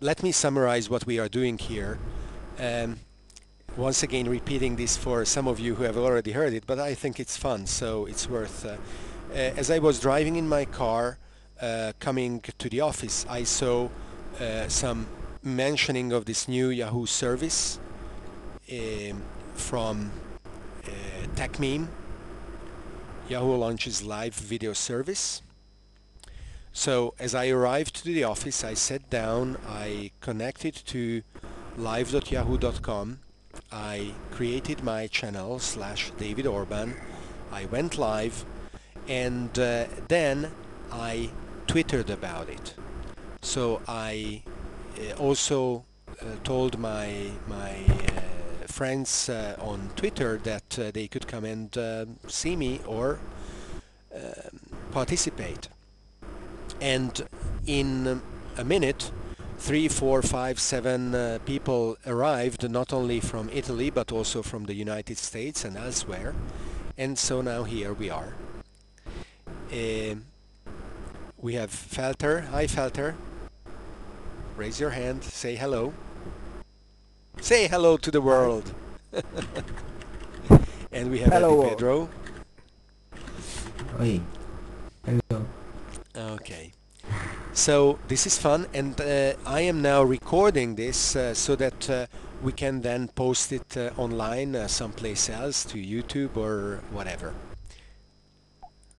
let me summarize what we are doing here. Um, once again repeating this for some of you who have already heard it, but I think it's fun, so it's worth. Uh, uh, as I was driving in my car uh, coming to the office, I saw uh, some mentioning of this new Yahoo service um, from uh, TechMeme. Yahoo launches live video service. So as I arrived to the office, I sat down, I connected to live.yahoo.com, I created my channel slash David Orban, I went live, and uh, then I twittered about it. So I uh, also uh, told my my uh, friends uh, on Twitter that uh, they could come and see me or participate and in a minute three, four, five, seven uh, people arrived not only from Italy but also from the United States and elsewhere and so now here we are. Uh, we have Felter. Hi Felter. Raise your hand, say hello. Say hello to the world. and we have hello. Pedro. Oi. Okay. So this is fun and uh, I am now recording this uh, so that uh, we can then post it uh, online uh, someplace else to YouTube or whatever.